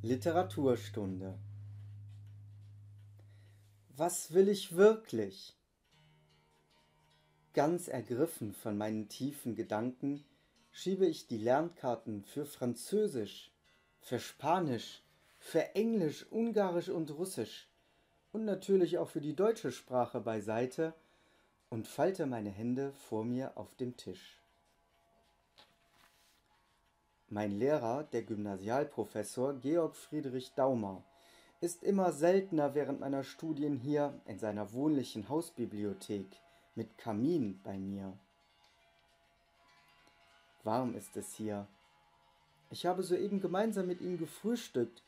Literaturstunde Was will ich wirklich? Ganz ergriffen von meinen tiefen Gedanken schiebe ich die Lernkarten für Französisch, für Spanisch, für Englisch, Ungarisch und Russisch und natürlich auch für die deutsche Sprache beiseite und falte meine Hände vor mir auf dem Tisch. Mein Lehrer, der Gymnasialprofessor Georg Friedrich Daumer, ist immer seltener während meiner Studien hier in seiner wohnlichen Hausbibliothek mit Kamin bei mir. Warm ist es hier. Ich habe soeben gemeinsam mit ihm gefrühstückt.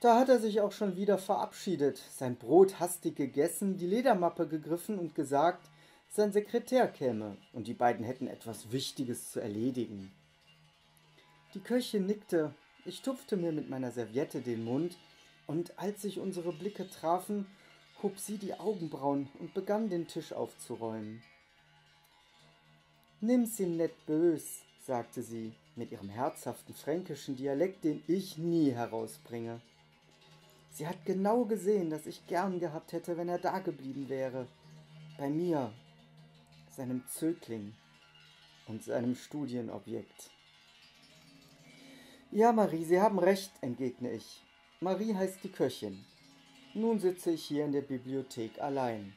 Da hat er sich auch schon wieder verabschiedet, sein Brot hastig gegessen, die Ledermappe gegriffen und gesagt, sein Sekretär käme und die beiden hätten etwas Wichtiges zu erledigen. Die Köchin nickte, ich tupfte mir mit meiner Serviette den Mund, und als sich unsere Blicke trafen, hob sie die Augenbrauen und begann den Tisch aufzuräumen. Nimm's ihm net bös, sagte sie mit ihrem herzhaften fränkischen Dialekt, den ich nie herausbringe. Sie hat genau gesehen, dass ich gern gehabt hätte, wenn er dageblieben wäre. Bei mir, seinem Zögling und seinem Studienobjekt. Ja, Marie, Sie haben recht, entgegne ich. Marie heißt die Köchin. Nun sitze ich hier in der Bibliothek allein.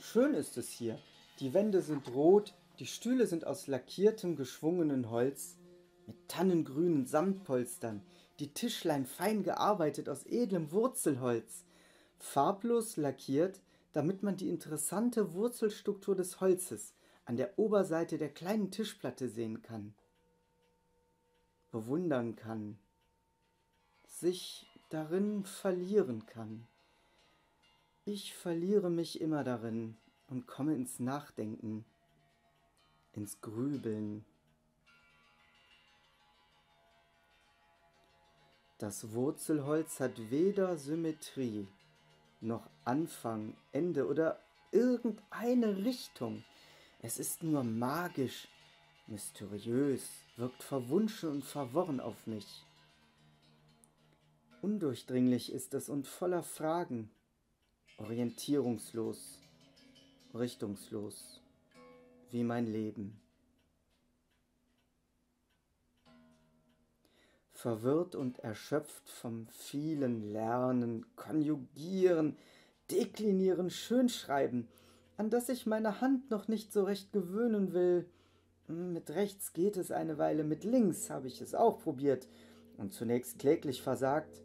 Schön ist es hier. Die Wände sind rot, die Stühle sind aus lackiertem, geschwungenen Holz, mit tannengrünen Samtpolstern, die Tischlein fein gearbeitet aus edlem Wurzelholz, farblos lackiert, damit man die interessante Wurzelstruktur des Holzes an der Oberseite der kleinen Tischplatte sehen kann. Bewundern kann, sich darin verlieren kann. Ich verliere mich immer darin und komme ins Nachdenken, ins Grübeln. Das Wurzelholz hat weder Symmetrie noch Anfang, Ende oder irgendeine Richtung. Es ist nur magisch, mysteriös, wirkt verwunschen und verworren auf mich. Undurchdringlich ist es und voller Fragen, orientierungslos, richtungslos, wie mein Leben. Verwirrt und erschöpft vom vielen Lernen, Konjugieren, Deklinieren, Schönschreiben, an das ich meine Hand noch nicht so recht gewöhnen will, hm, mit rechts geht es eine Weile, mit links habe ich es auch probiert und zunächst kläglich versagt,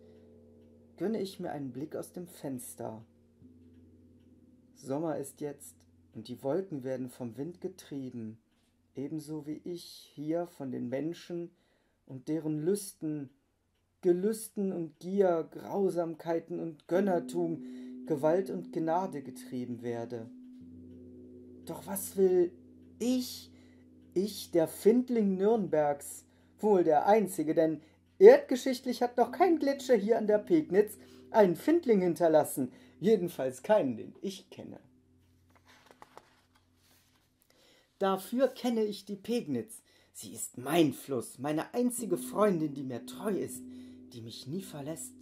gönne ich mir einen Blick aus dem Fenster. Sommer ist jetzt und die Wolken werden vom Wind getrieben, ebenso wie ich hier von den Menschen und deren Lüsten, Gelüsten und Gier, Grausamkeiten und Gönnertum, Gewalt und Gnade getrieben werde. Doch was will ich ich, der Findling Nürnbergs, wohl der einzige, denn erdgeschichtlich hat noch kein Gletscher hier an der Pegnitz einen Findling hinterlassen, jedenfalls keinen, den ich kenne. Dafür kenne ich die Pegnitz. Sie ist mein Fluss, meine einzige Freundin, die mir treu ist, die mich nie verlässt.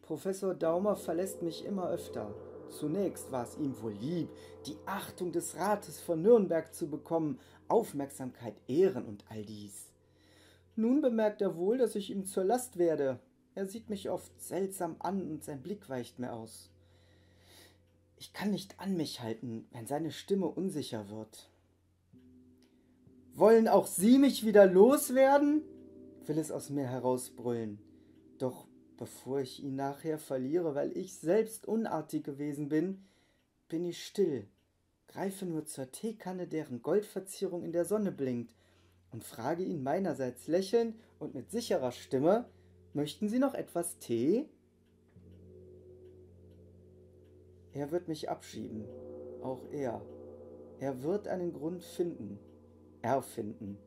Professor Daumer verlässt mich immer öfter. Zunächst war es ihm wohl lieb, die Achtung des Rates von Nürnberg zu bekommen, Aufmerksamkeit, Ehren und all dies. Nun bemerkt er wohl, dass ich ihm zur Last werde. Er sieht mich oft seltsam an und sein Blick weicht mir aus. Ich kann nicht an mich halten, wenn seine Stimme unsicher wird. Wollen auch Sie mich wieder loswerden? will es aus mir herausbrüllen. Doch bevor ich ihn nachher verliere, weil ich selbst unartig gewesen bin, bin ich still, greife nur zur Teekanne, deren Goldverzierung in der Sonne blinkt, und frage ihn meinerseits lächelnd und mit sicherer Stimme, möchten Sie noch etwas Tee? Er wird mich abschieben, auch er. Er wird einen Grund finden, erfinden.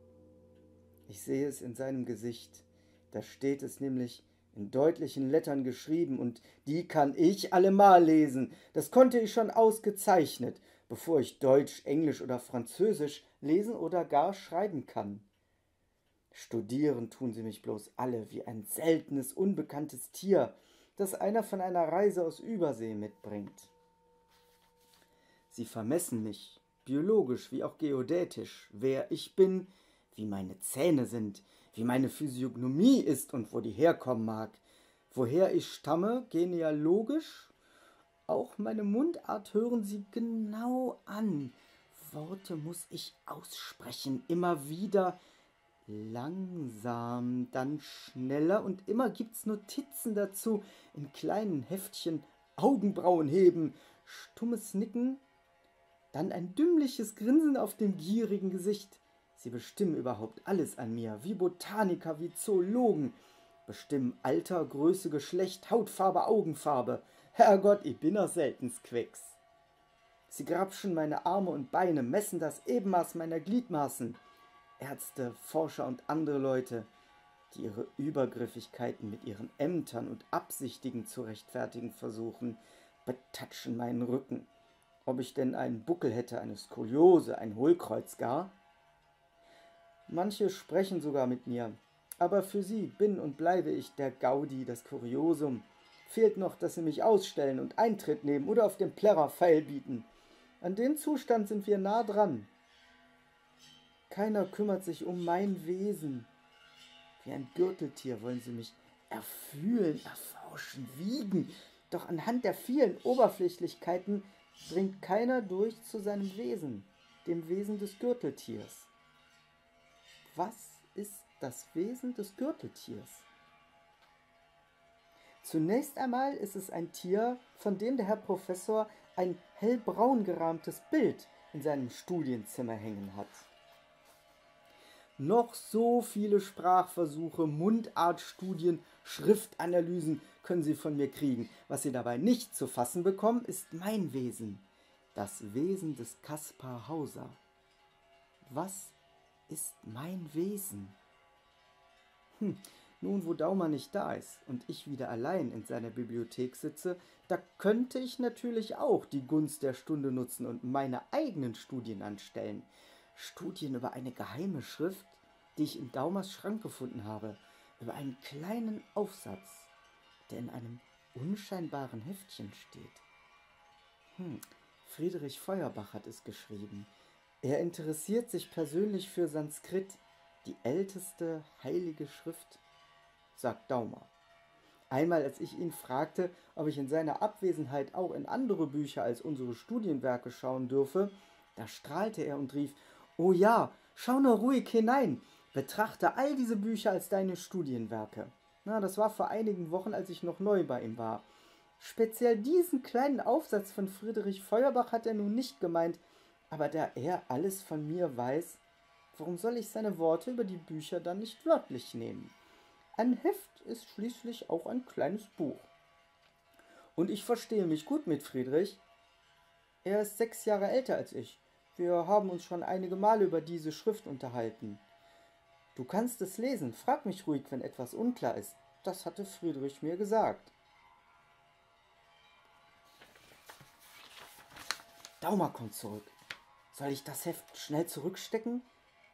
Ich sehe es in seinem Gesicht, Da steht es nämlich in deutlichen Lettern geschrieben, und die kann ich allemal lesen. Das konnte ich schon ausgezeichnet, bevor ich Deutsch, Englisch oder Französisch lesen oder gar schreiben kann. Studieren tun sie mich bloß alle wie ein seltenes, unbekanntes Tier, das einer von einer Reise aus Übersee mitbringt. Sie vermessen mich, biologisch wie auch geodätisch, wer ich bin, wie meine Zähne sind, wie meine Physiognomie ist und wo die herkommen mag, woher ich stamme, genealogisch, auch meine Mundart hören sie genau an. Worte muss ich aussprechen, immer wieder. Langsam, dann schneller und immer gibt's Notizen dazu. In kleinen Heftchen, Augenbrauen heben, stummes Nicken, dann ein dümmliches Grinsen auf dem gierigen Gesicht. Sie bestimmen überhaupt alles an mir, wie Botaniker, wie Zoologen, bestimmen Alter, Größe, Geschlecht, Hautfarbe, Augenfarbe. Herrgott, ich bin auch seltens Quicks. Sie grapschen meine Arme und Beine, messen das Ebenmaß meiner Gliedmaßen. Ärzte, Forscher und andere Leute, die ihre Übergriffigkeiten mit ihren Ämtern und Absichtigen zu rechtfertigen versuchen, betatschen meinen Rücken. Ob ich denn einen Buckel hätte, eine Skoliose, ein Hohlkreuz gar? Manche sprechen sogar mit mir, aber für sie bin und bleibe ich der Gaudi, das Kuriosum. Fehlt noch, dass sie mich ausstellen und Eintritt nehmen oder auf dem Plärrer Pfeil bieten. An den Zustand sind wir nah dran. Keiner kümmert sich um mein Wesen. Wie ein Gürteltier wollen sie mich erfühlen, erforschen, wiegen. Doch anhand der vielen Oberflächlichkeiten dringt keiner durch zu seinem Wesen, dem Wesen des Gürteltiers. Was ist das Wesen des Gürteltiers? Zunächst einmal ist es ein Tier, von dem der Herr Professor ein hellbraun gerahmtes Bild in seinem Studienzimmer hängen hat. Noch so viele Sprachversuche, Mundartstudien, Schriftanalysen können Sie von mir kriegen. Was Sie dabei nicht zu fassen bekommen, ist mein Wesen, das Wesen des Kaspar Hauser. Was ist mein Wesen? Hm, nun, wo Daumer nicht da ist und ich wieder allein in seiner Bibliothek sitze, da könnte ich natürlich auch die Gunst der Stunde nutzen und meine eigenen Studien anstellen. Studien über eine geheime Schrift, die ich in Daumers Schrank gefunden habe, über einen kleinen Aufsatz, der in einem unscheinbaren Heftchen steht. Hm, Friedrich Feuerbach hat es geschrieben. Er interessiert sich persönlich für Sanskrit, die älteste heilige Schrift, sagt Daumer. Einmal, als ich ihn fragte, ob ich in seiner Abwesenheit auch in andere Bücher als unsere Studienwerke schauen dürfe, da strahlte er und rief, Oh ja, schau nur ruhig hinein, betrachte all diese Bücher als deine Studienwerke. Na, das war vor einigen Wochen, als ich noch neu bei ihm war. Speziell diesen kleinen Aufsatz von Friedrich Feuerbach hat er nun nicht gemeint, aber da er alles von mir weiß, warum soll ich seine Worte über die Bücher dann nicht wörtlich nehmen? Ein Heft ist schließlich auch ein kleines Buch. Und ich verstehe mich gut mit Friedrich. Er ist sechs Jahre älter als ich. Wir haben uns schon einige Male über diese Schrift unterhalten. Du kannst es lesen, frag mich ruhig, wenn etwas unklar ist. Das hatte Friedrich mir gesagt. Daumer kommt zurück. Soll ich das Heft schnell zurückstecken?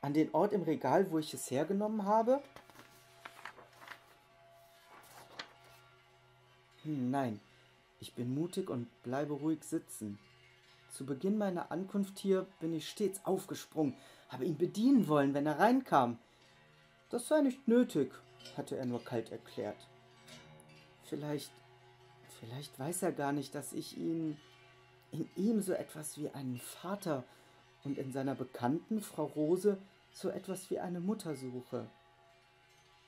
An den Ort im Regal, wo ich es hergenommen habe? Hm, nein, ich bin mutig und bleibe ruhig sitzen. Zu Beginn meiner Ankunft hier bin ich stets aufgesprungen, habe ihn bedienen wollen, wenn er reinkam. Das sei nicht nötig, hatte er nur kalt erklärt. Vielleicht, vielleicht weiß er gar nicht, dass ich ihn, in ihm so etwas wie einen Vater und in seiner Bekannten, Frau Rose, so etwas wie eine Mutter suche.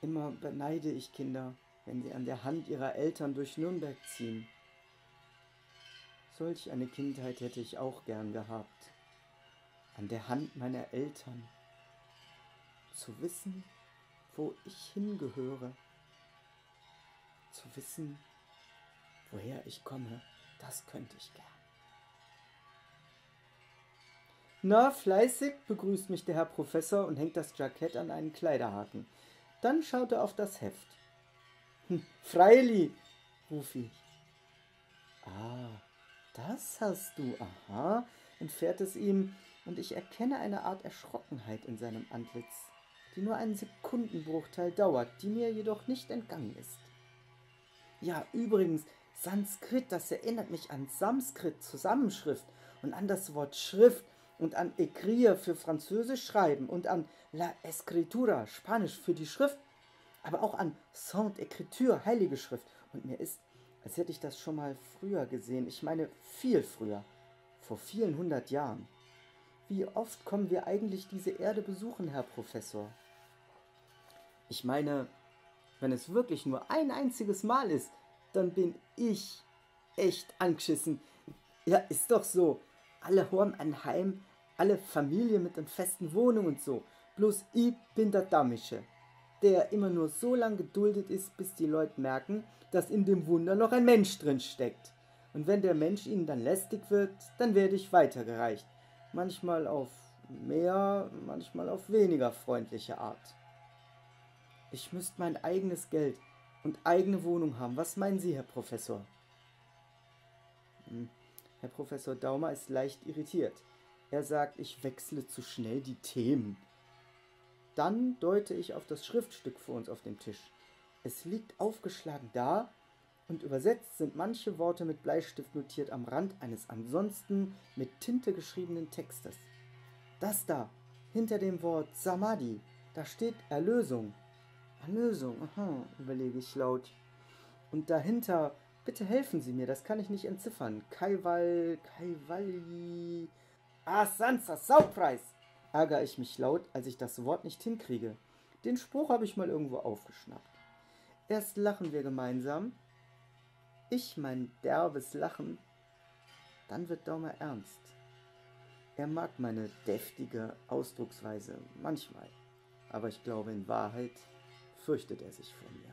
Immer beneide ich Kinder, wenn sie an der Hand ihrer Eltern durch Nürnberg ziehen. Solch eine Kindheit hätte ich auch gern gehabt. An der Hand meiner Eltern. Zu wissen, wo ich hingehöre. Zu wissen, woher ich komme, das könnte ich gern. Na, fleißig, begrüßt mich der Herr Professor und hängt das Jackett an einen Kleiderhaken. Dann schaut er auf das Heft. Hm, Freili, ruf ich. Ah, das hast du, aha, entfährt es ihm, und ich erkenne eine Art Erschrockenheit in seinem Antlitz, die nur einen Sekundenbruchteil dauert, die mir jedoch nicht entgangen ist. Ja, übrigens, Sanskrit, das erinnert mich an Sanskrit, Zusammenschrift und an das Wort Schrift und an Écrire für Französisch schreiben und an La Escritura, Spanisch für die Schrift, aber auch an Sainte Écriture, Heilige Schrift. Und mir ist, als hätte ich das schon mal früher gesehen, ich meine viel früher, vor vielen hundert Jahren. Wie oft kommen wir eigentlich diese Erde besuchen, Herr Professor? Ich meine, wenn es wirklich nur ein einziges Mal ist, dann bin ich echt angeschissen. Ja, ist doch so. Alle haben ein Heim, alle Familie mit einer festen Wohnung und so. Bloß ich bin der Damische, der immer nur so lange geduldet ist, bis die Leute merken, dass in dem Wunder noch ein Mensch drin steckt. Und wenn der Mensch ihnen dann lästig wird, dann werde ich weitergereicht. Manchmal auf mehr, manchmal auf weniger freundliche Art. Ich müsste mein eigenes Geld und eigene Wohnung haben. Was meinen Sie, Herr Professor? Hm. Herr Professor Daumer ist leicht irritiert. Er sagt, ich wechsle zu schnell die Themen. Dann deute ich auf das Schriftstück vor uns auf dem Tisch. Es liegt aufgeschlagen da und übersetzt sind manche Worte mit Bleistift notiert am Rand eines ansonsten mit Tinte geschriebenen Textes. Das da, hinter dem Wort Samadhi, da steht Erlösung. Erlösung, aha, überlege ich laut. Und dahinter, bitte helfen Sie mir, das kann ich nicht entziffern. Kaiwal, Kaiwali. Ah, Sansa, Saugpreis! Ärgere ich mich laut, als ich das Wort nicht hinkriege. Den Spruch habe ich mal irgendwo aufgeschnappt. Erst lachen wir gemeinsam. Ich mein derbes Lachen. Dann wird Daumer ernst. Er mag meine deftige Ausdrucksweise manchmal, aber ich glaube in Wahrheit fürchtet er sich vor mir.